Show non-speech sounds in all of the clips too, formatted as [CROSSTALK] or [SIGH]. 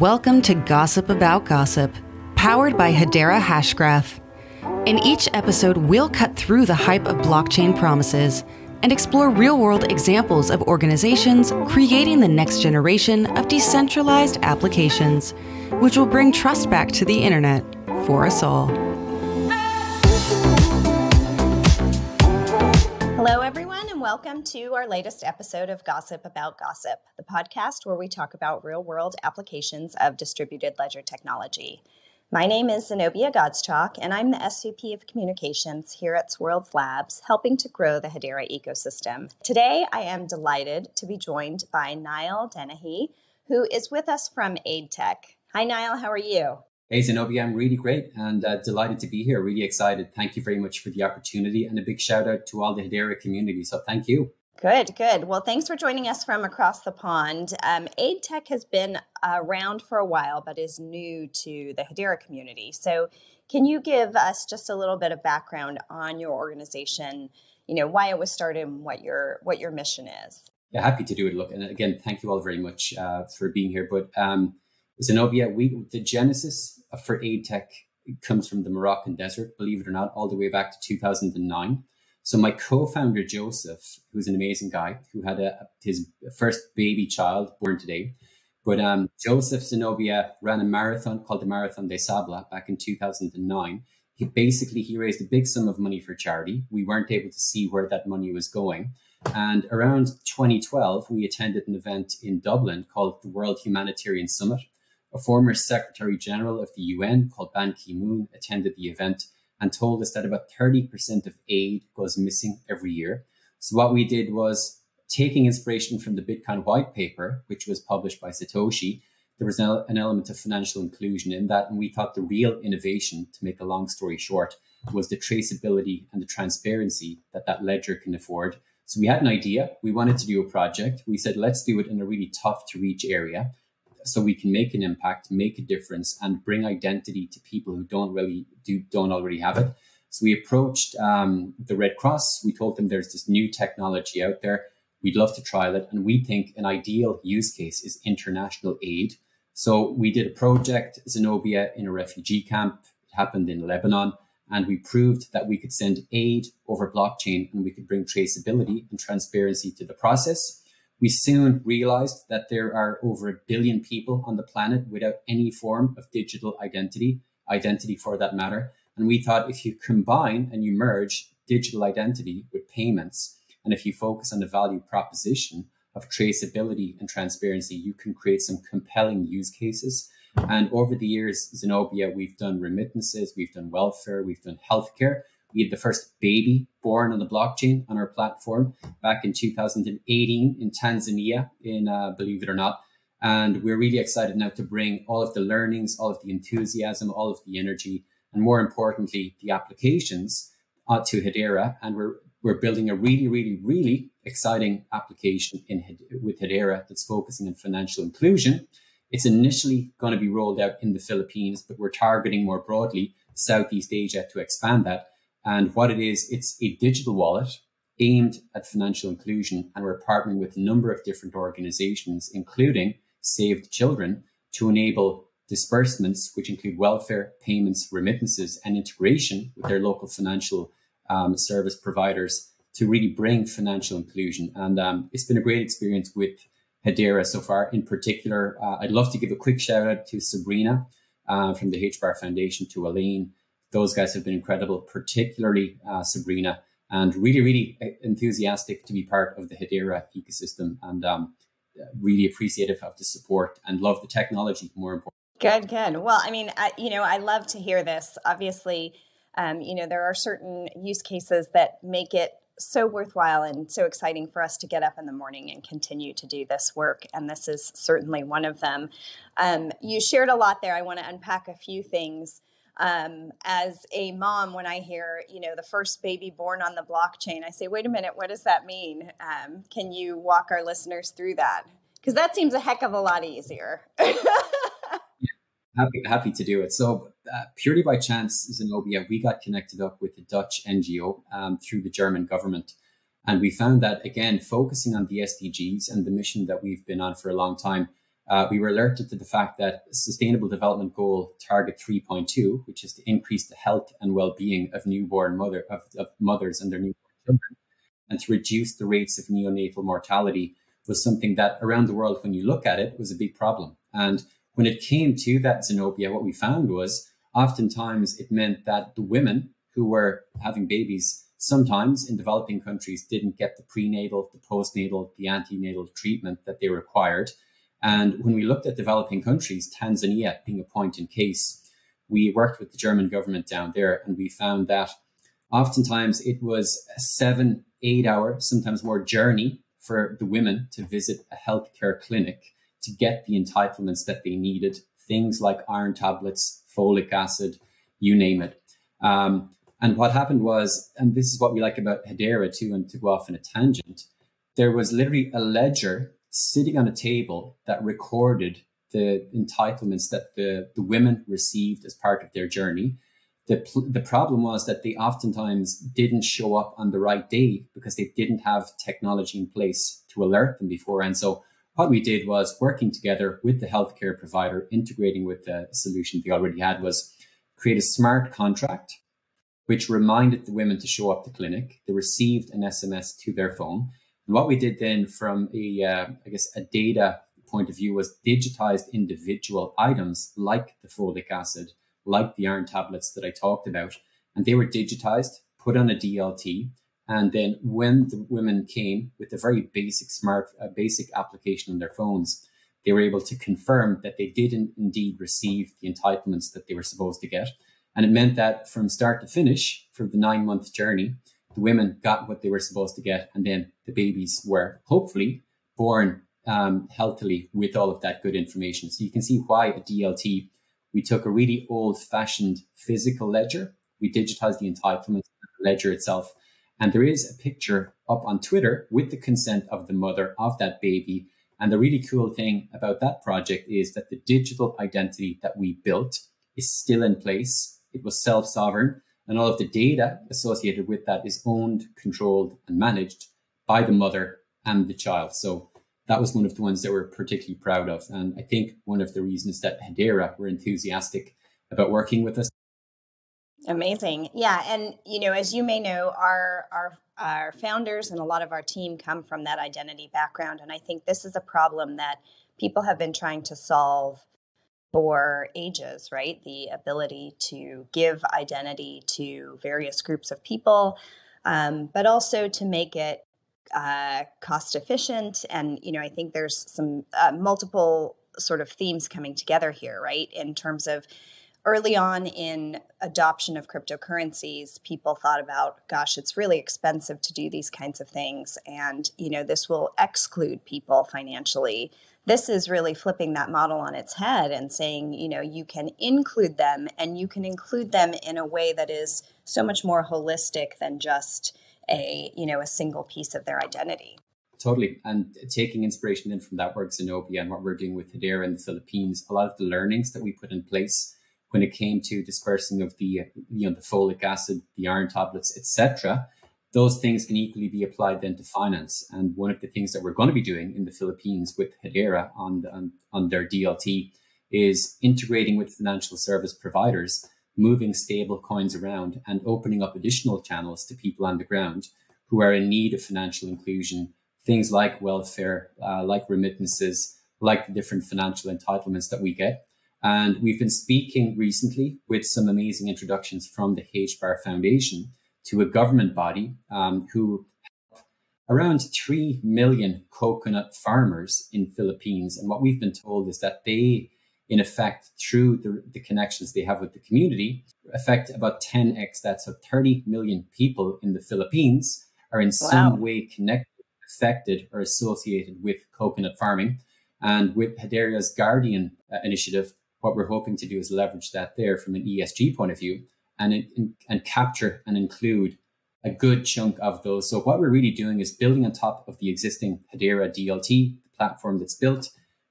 Welcome to Gossip About Gossip, powered by Hedera Hashgraph. In each episode, we'll cut through the hype of blockchain promises and explore real world examples of organizations creating the next generation of decentralized applications, which will bring trust back to the internet for us all. Hello, everyone, and welcome to our latest episode of Gossip About Gossip, the podcast where we talk about real world applications of distributed ledger technology. My name is Zenobia Godschalk, and I'm the SVP of Communications here at Swirlds Labs, helping to grow the Hedera ecosystem. Today, I am delighted to be joined by Niall Dennehy, who is with us from AidTech. Hi, Niall, how are you? Hey, Zenobia, I'm really great and uh, delighted to be here. Really excited. Thank you very much for the opportunity and a big shout out to all the Hedera community. So thank you. Good, good. Well, thanks for joining us from across the pond. Um, AidTech has been around for a while, but is new to the Hedera community. So, can you give us just a little bit of background on your organization? You know, why it was started and what your what your mission is. Yeah, happy to do it. Look, and again, thank you all very much uh, for being here. But um, Zenobia, we the genesis for AidTech comes from the Moroccan desert, believe it or not, all the way back to 2009. So my co-founder Joseph, who's an amazing guy, who had a, his first baby child born today, but um, Joseph Zenobia ran a marathon called the Marathon des Sables back in 2009. He basically he raised a big sum of money for charity. We weren't able to see where that money was going. And around 2012, we attended an event in Dublin called the World Humanitarian Summit. A former Secretary General of the UN called Ban Ki moon attended the event and told us that about 30% of aid goes missing every year. So, what we did was taking inspiration from the Bitcoin white paper, which was published by Satoshi, there was an element of financial inclusion in that. And we thought the real innovation, to make a long story short, was the traceability and the transparency that that ledger can afford. So we had an idea. We wanted to do a project. We said, let's do it in a really tough to reach area so we can make an impact, make a difference, and bring identity to people who don't really do don't already have it. So we approached um, the Red Cross. We told them there's this new technology out there. We'd love to trial it, and we think an ideal use case is international aid. So we did a project Zenobia in a refugee camp. It happened in Lebanon, and we proved that we could send aid over blockchain, and we could bring traceability and transparency to the process. We soon realized that there are over a billion people on the planet without any form of digital identity, identity for that matter. And we thought if you combine and you merge digital identity with payments, and if you focus on the value proposition of traceability and transparency, you can create some compelling use cases. And over the years, Zenobia, we've done remittances, we've done welfare, we've done healthcare, we had the first baby born on the blockchain on our platform back in 2018 in Tanzania, in uh, believe it or not. And we're really excited now to bring all of the learnings, all of the enthusiasm, all of the energy, and more importantly, the applications uh, to Hedera. And we're we're building a really, really, really exciting application in with Hedera that's focusing on financial inclusion. It's initially going to be rolled out in the Philippines, but we're targeting more broadly Southeast Asia to expand that. And what it is, it's a digital wallet aimed at financial inclusion. And we're partnering with a number of different organizations, including Save the Children, to enable disbursements, which include welfare, payments, remittances, and integration with their local financial um, service providers to really bring financial inclusion. And um, it's been a great experience with Hedera so far. In particular, uh, I'd love to give a quick shout out to Sabrina uh, from the HBAR Foundation, to Elaine, those guys have been incredible, particularly uh, Sabrina, and really, really enthusiastic to be part of the Hedera ecosystem and um, really appreciative of the support and love the technology, more important. Good, good. Well, I mean, I, you know, I love to hear this. Obviously, um, you know, there are certain use cases that make it so worthwhile and so exciting for us to get up in the morning and continue to do this work. And this is certainly one of them. Um, you shared a lot there. I want to unpack a few things um, as a mom, when I hear, you know, the first baby born on the blockchain, I say, wait a minute, what does that mean? Um, can you walk our listeners through that? Because that seems a heck of a lot easier. [LAUGHS] happy, happy to do it. So, uh, purely by chance, Zenobia, we got connected up with a Dutch NGO um, through the German government. And we found that, again, focusing on the SDGs and the mission that we've been on for a long time, uh, we were alerted to the fact that Sustainable Development Goal Target 3.2, which is to increase the health and well-being of newborn mother of, of mothers and their newborn children, and to reduce the rates of neonatal mortality, was something that around the world, when you look at it, was a big problem. And when it came to that Zenobia, what we found was oftentimes it meant that the women who were having babies sometimes in developing countries didn't get the prenatal, the postnatal, the antenatal treatment that they required. And when we looked at developing countries, Tanzania being a point in case, we worked with the German government down there and we found that oftentimes it was a seven, eight hour, sometimes more journey for the women to visit a healthcare clinic to get the entitlements that they needed, things like iron tablets, folic acid, you name it. Um, and what happened was, and this is what we like about Hedera too, and to go off in a tangent, there was literally a ledger sitting on a table that recorded the entitlements that the, the women received as part of their journey. The, the problem was that they oftentimes didn't show up on the right day because they didn't have technology in place to alert them before. And so what we did was working together with the healthcare provider, integrating with the solution they already had was create a smart contract which reminded the women to show up to clinic. They received an SMS to their phone. And what we did then from a, uh, I guess, a data point of view was digitized individual items like the folic acid, like the iron tablets that I talked about. And they were digitized, put on a DLT. And then when the women came with a very basic smart, uh, basic application on their phones, they were able to confirm that they did indeed receive the entitlements that they were supposed to get. And it meant that from start to finish, for the nine month journey, the women got what they were supposed to get. And then the babies were hopefully born um, healthily with all of that good information. So you can see why a DLT, we took a really old fashioned physical ledger, we digitized the entitlement ledger itself. And there is a picture up on Twitter with the consent of the mother of that baby. And the really cool thing about that project is that the digital identity that we built is still in place it was self sovereign, and all of the data associated with that is owned, controlled, and managed by the mother and the child. So that was one of the ones that we're particularly proud of. And I think one of the reasons that Hedera were enthusiastic about working with us. Amazing. Yeah. And, you know, as you may know, our, our, our founders and a lot of our team come from that identity background. And I think this is a problem that people have been trying to solve for ages, right? The ability to give identity to various groups of people, um, but also to make it uh, cost efficient. And, you know, I think there's some uh, multiple sort of themes coming together here, right? In terms of early on in adoption of cryptocurrencies, people thought about, gosh, it's really expensive to do these kinds of things. And, you know, this will exclude people financially this is really flipping that model on its head and saying, you know, you can include them and you can include them in a way that is so much more holistic than just a, you know, a single piece of their identity. Totally. And taking inspiration in from that work, Zenobia, and what we're doing with Hedera in the Philippines, a lot of the learnings that we put in place when it came to dispersing of the, you know, the folic acid, the iron tablets, etc., those things can equally be applied then to finance. And one of the things that we're going to be doing in the Philippines with Hedera on, the, on, on their DLT is integrating with financial service providers, moving stable coins around and opening up additional channels to people on the ground who are in need of financial inclusion, things like welfare, uh, like remittances, like the different financial entitlements that we get. And we've been speaking recently with some amazing introductions from the HBAR Foundation to a government body um, who have around 3 million coconut farmers in Philippines. And what we've been told is that they, in effect, through the, the connections they have with the community, affect about 10x that. So 30 million people in the Philippines are in wow. some way connected, affected, or associated with coconut farming. And with Hedera's Guardian uh, initiative, what we're hoping to do is leverage that there from an ESG point of view and, and capture and include a good chunk of those. So what we're really doing is building on top of the existing Hedera DLT the platform that's built,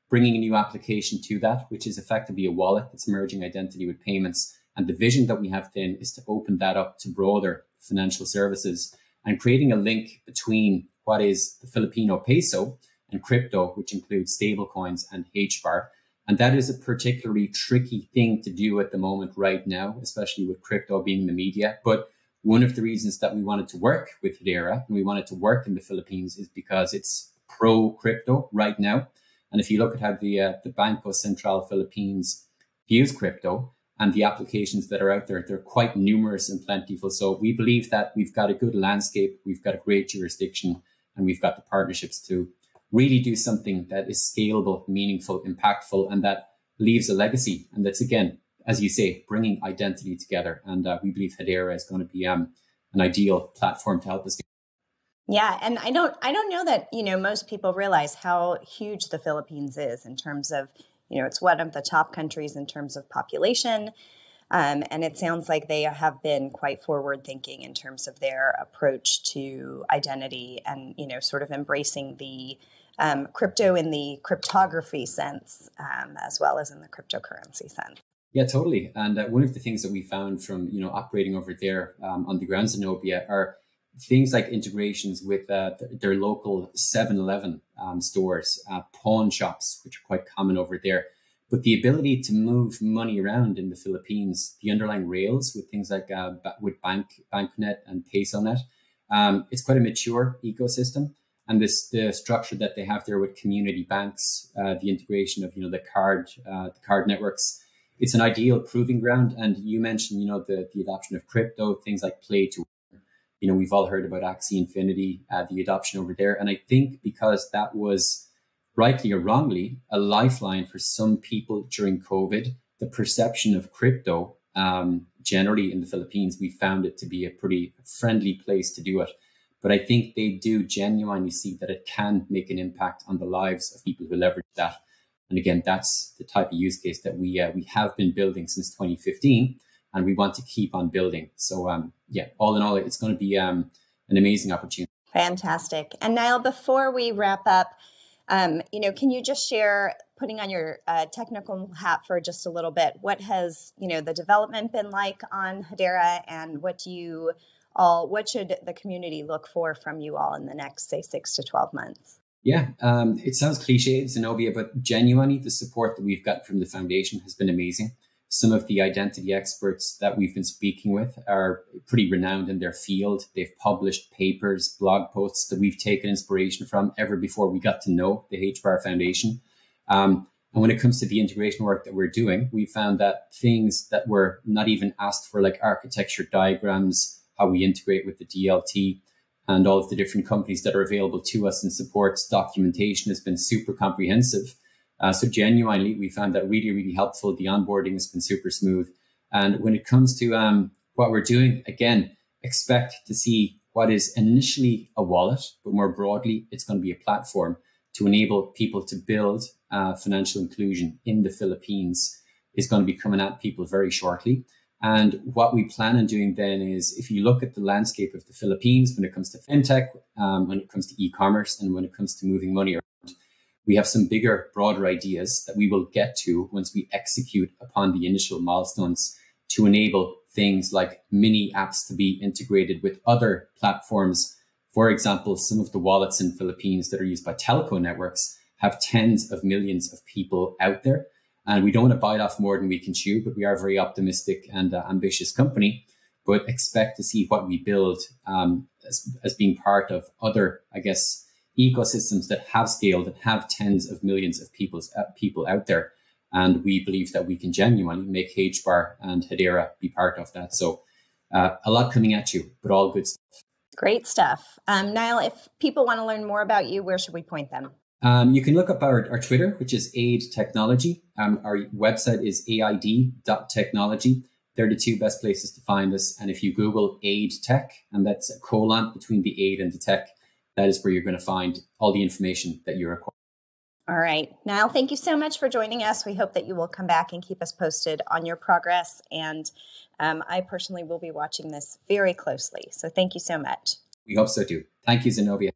bringing a new application to that, which is effectively a wallet that's merging identity with payments. And the vision that we have then is to open that up to broader financial services and creating a link between what is the Filipino peso and crypto, which includes stablecoins and HBAR. And that is a particularly tricky thing to do at the moment right now, especially with crypto being in the media. But one of the reasons that we wanted to work with Hedera and we wanted to work in the Philippines is because it's pro crypto right now. And if you look at how the, uh, the Banco Central Philippines views crypto and the applications that are out there, they're quite numerous and plentiful. So we believe that we've got a good landscape, we've got a great jurisdiction, and we've got the partnerships to really do something that is scalable, meaningful, impactful, and that leaves a legacy. And that's again, as you say, bringing identity together. And uh, we believe Hedera is going to be um, an ideal platform to help us do. Yeah, and I don't, I don't know that you know most people realize how huge the Philippines is in terms of, you know, it's one of the top countries in terms of population. Um, and it sounds like they have been quite forward thinking in terms of their approach to identity and you know sort of embracing the um, crypto in the cryptography sense um, as well as in the cryptocurrency sense. Yeah, totally. And uh, one of the things that we found from you know operating over there um, on the ground Zenobia are things like integrations with uh, their local 7-Eleven um, stores, uh, pawn shops, which are quite common over there. But the ability to move money around in the Philippines, the underlying rails with things like uh, with Bank BancNet and PesoNet, um, it's quite a mature ecosystem and this the structure that they have there with community banks, uh, the integration of you know the card uh, the card networks. It's an ideal proving ground. And you mentioned you know the the adoption of crypto, things like play to. You know we've all heard about Axie Infinity, uh, the adoption over there, and I think because that was rightly or wrongly a lifeline for some people during COVID, the perception of crypto um, generally in the Philippines, we found it to be a pretty friendly place to do it. But I think they do genuinely see that it can make an impact on the lives of people who leverage that. And again, that's the type of use case that we uh, we have been building since 2015, and we want to keep on building. So um, yeah, all in all, it's going to be um, an amazing opportunity. Fantastic. And Niall, before we wrap up, um, you know, can you just share, putting on your uh, technical hat for just a little bit, what has you know the development been like on Hedera, and what do you all what should the community look for from you all in the next say six to 12 months yeah um, it sounds cliche zenobia but genuinely the support that we've got from the foundation has been amazing some of the identity experts that we've been speaking with are pretty renowned in their field. They've published papers, blog posts that we've taken inspiration from ever before we got to know the HBAR Foundation. Um, and when it comes to the integration work that we're doing, we found that things that were not even asked for, like architecture diagrams, how we integrate with the DLT and all of the different companies that are available to us and supports documentation has been super comprehensive. Uh, so genuinely, we found that really, really helpful. The onboarding has been super smooth. And when it comes to um, what we're doing, again, expect to see what is initially a wallet, but more broadly, it's going to be a platform to enable people to build uh, financial inclusion in the Philippines is going to be coming at people very shortly. And what we plan on doing then is if you look at the landscape of the Philippines when it comes to fintech, um, when it comes to e commerce, and when it comes to moving money around, we have some bigger, broader ideas that we will get to once we execute upon the initial milestones to enable things like mini apps to be integrated with other platforms. For example, some of the wallets in Philippines that are used by telco networks have tens of millions of people out there and we don't want to bite off more than we can chew, but we are a very optimistic and uh, ambitious company. But expect to see what we build um, as, as being part of other, I guess, ecosystems that have scaled and have tens of millions of people's, uh, people out there. And we believe that we can genuinely make HBAR and Hedera be part of that. So uh, a lot coming at you, but all good stuff. Great stuff. Um, Niall, if people want to learn more about you, where should we point them? Um, you can look up our, our Twitter, which is Aid Technology. Um, our website is aid.technology. They're the two best places to find us. And if you Google Aid Tech, and that's a colon between the aid and the tech, that is where you're going to find all the information that you require. All right. Niall, thank you so much for joining us. We hope that you will come back and keep us posted on your progress. And um, I personally will be watching this very closely. So thank you so much. We hope so too. Thank you, Zenobia.